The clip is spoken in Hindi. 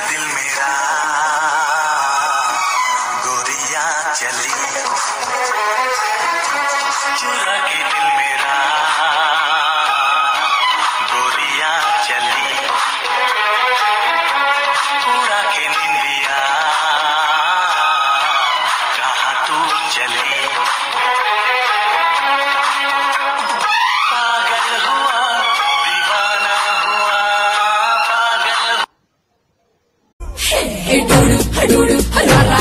दिल मेरा गोरिया चली। चुरा के दिल मेरा गोरिया चली। पूरा के निंदिया, कहा तू चली? ஹடூடு ஹடூடு ஹடாடா